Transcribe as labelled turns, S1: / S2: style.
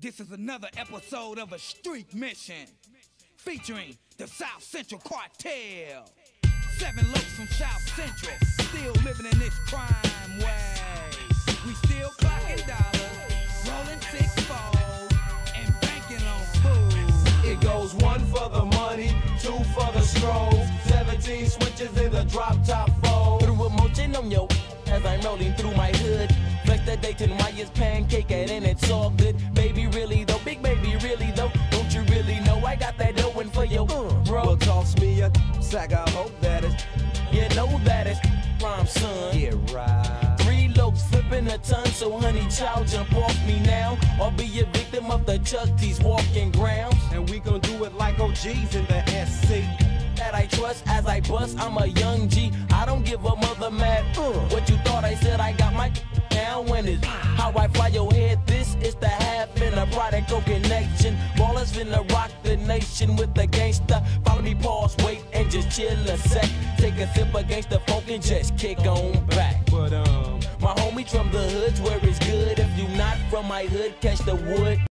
S1: This is another episode of a street mission featuring the South Central Cartel. Seven looks from South Central, still living in this crime way. We still clocking dollars, rolling six fold, and banking on food.
S2: It goes one for the money, two for the strolls. 17 switches in the drop top fold.
S3: Through emotion on your as I'm rolling through my hood. Flex the Dayton Myers pancake and then it's all good. Baby, really though, big baby, really though. Don't you really know I got that dough for you, uh, bro?
S2: Well, toss me a sack, I hope that is.
S3: You know that is prime son.
S2: Yeah, right.
S3: Three loaves flipping a ton, so honey, child, jump off me now. Or be a victim of the Chuck T's walking grounds.
S2: And we gon' do it like OGs in the SC.
S3: That I trust as I bust, I'm a young G. I don't give a mother mad. Uh, what you down when it's how I fly your head. This is the half in a prodigal connection. Ballers finna rock the nation with the gangster. Follow me, pause, wait, and just chill a sec. Take a sip against the funk and just kick on back.
S2: But, um,
S3: My homie from the hoods where it's good. If you not from my hood, catch the wood.